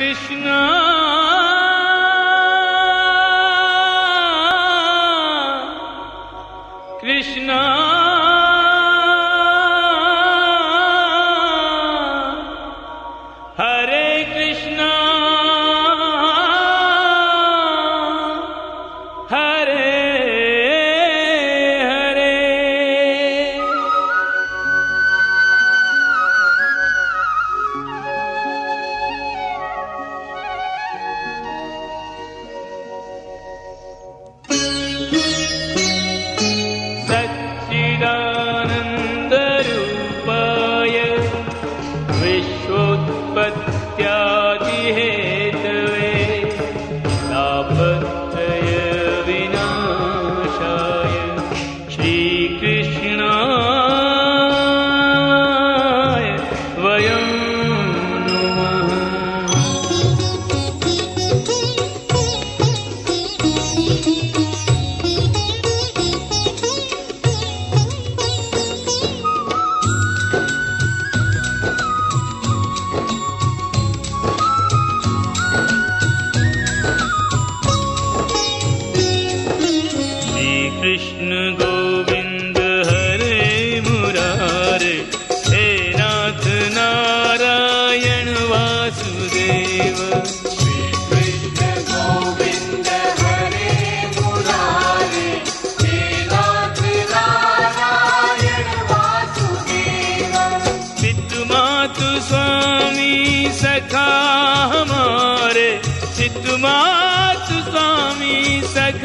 Krishna. विशोत्पत्त्यादि है। स्वामी सख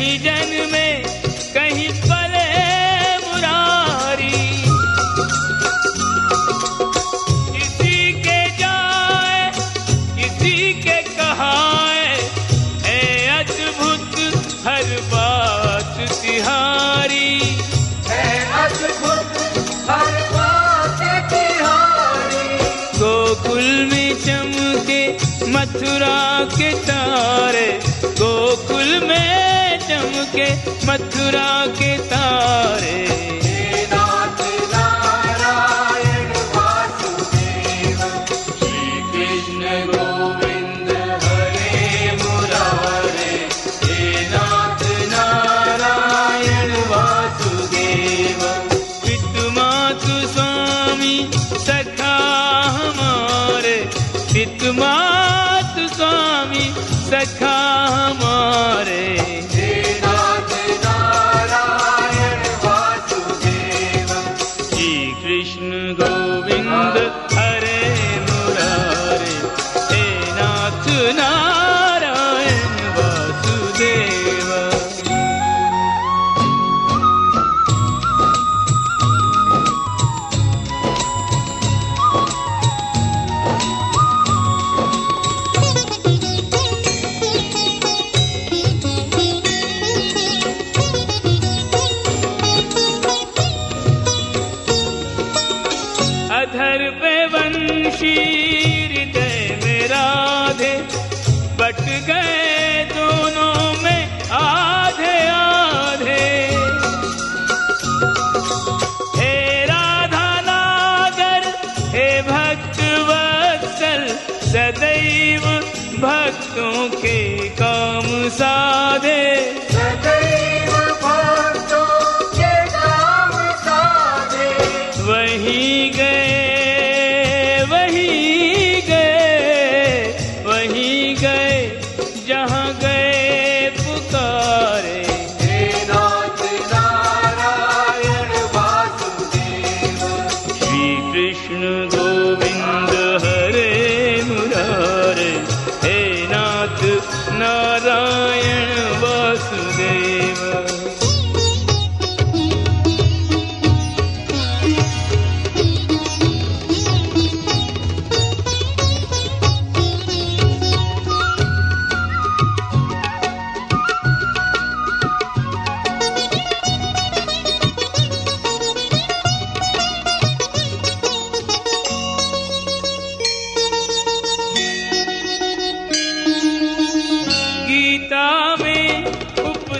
कहीं जन में कहीं पले मुरारी। किसी के जाए किसी के कहाए है अद्भुत हर बात तिहारी। है अद्भुत हर बात तिहारी। गोकुल में चमके मथुरा के तारे गोकुल में के मथुरा के अधर पे वंशी हृदय में राधे। बट गए दोनों में आधे आधे। हे राधा नागर, हे भक्त वत्सल, सदैव भक्तों के काम साधे।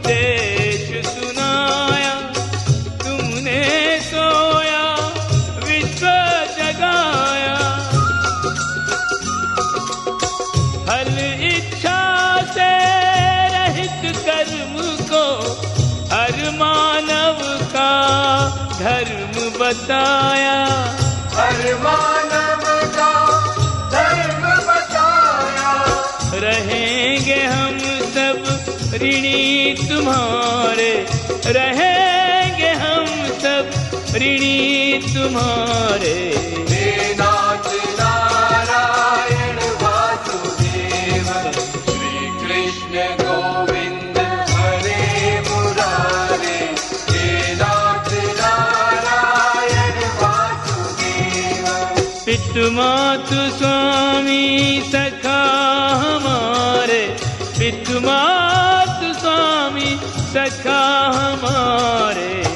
उपदेश सुनाया, तुमने सोया, विश्व जगाया। हल इच्छा से रहित कर्म को हर मानव का धर्म बताया। हर मानव ऋणी तुम्हारे रहेंगे हम सब ऋणी तुम्हारे। का हमारे